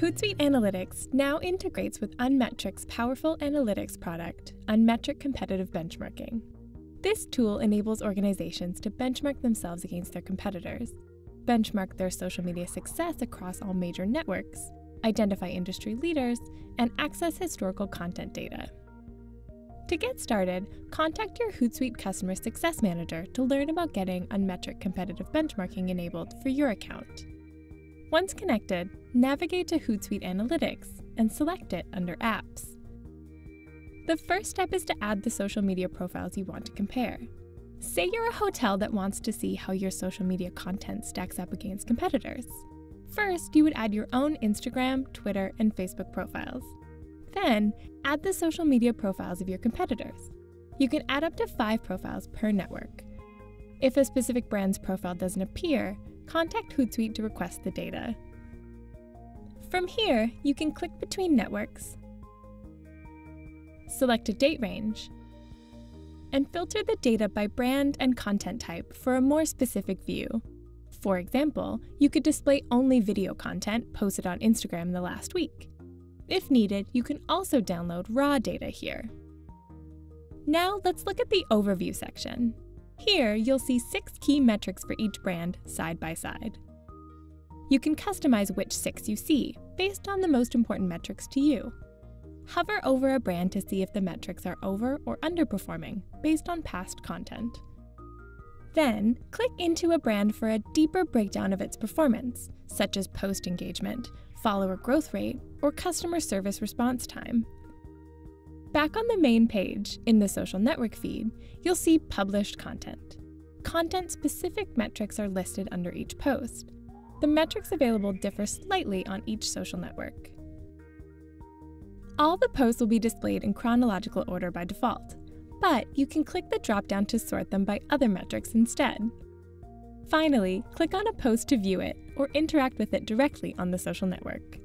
Hootsuite Analytics now integrates with Unmetric's powerful analytics product, Unmetric Competitive Benchmarking. This tool enables organizations to benchmark themselves against their competitors, benchmark their social media success across all major networks, identify industry leaders, and access historical content data. To get started, contact your Hootsuite Customer Success Manager to learn about getting Unmetric Competitive Benchmarking enabled for your account. Once connected, navigate to Hootsuite Analytics and select it under Apps. The first step is to add the social media profiles you want to compare. Say you're a hotel that wants to see how your social media content stacks up against competitors. First, you would add your own Instagram, Twitter, and Facebook profiles. Then, add the social media profiles of your competitors. You can add up to five profiles per network. If a specific brand's profile doesn't appear, contact Hootsuite to request the data. From here, you can click between networks, select a date range, and filter the data by brand and content type for a more specific view. For example, you could display only video content posted on Instagram the last week. If needed, you can also download raw data here. Now let's look at the Overview section. Here, you'll see six key metrics for each brand side by side. You can customize which six you see, based on the most important metrics to you. Hover over a brand to see if the metrics are over or underperforming, based on past content. Then, click into a brand for a deeper breakdown of its performance, such as post engagement, follower growth rate, or customer service response time. Back on the main page, in the social network feed, you'll see published content. Content specific metrics are listed under each post. The metrics available differ slightly on each social network. All the posts will be displayed in chronological order by default, but you can click the dropdown to sort them by other metrics instead. Finally, click on a post to view it or interact with it directly on the social network.